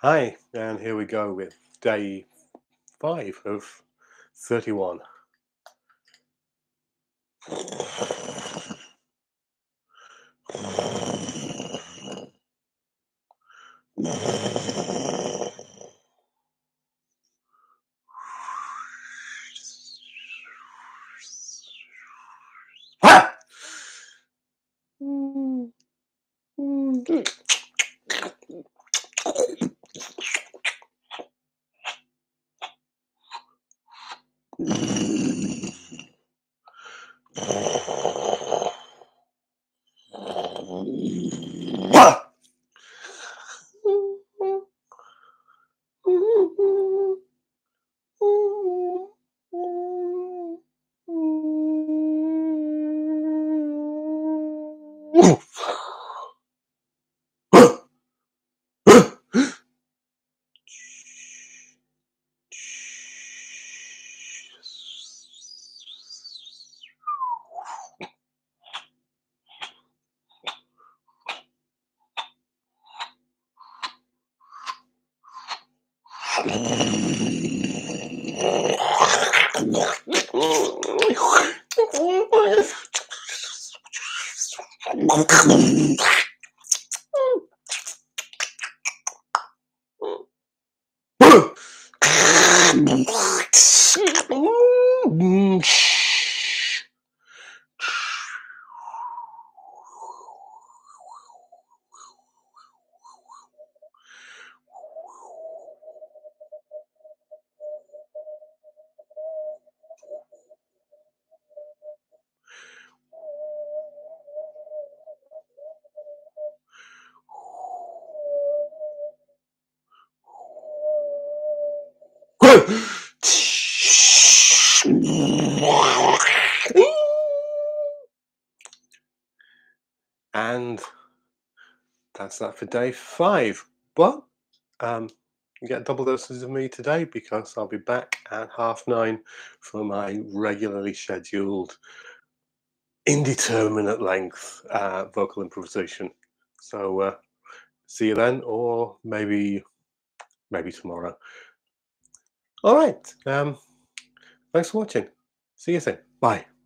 Hi, and here we go with day five of 31. Ah! Oh, my God. And that's that for day five. But um, you get double doses of me today because I'll be back at half nine for my regularly scheduled, indeterminate length uh, vocal improvisation. So uh, see you then, or maybe maybe tomorrow. All right. Um, thanks for watching. See you soon. Bye.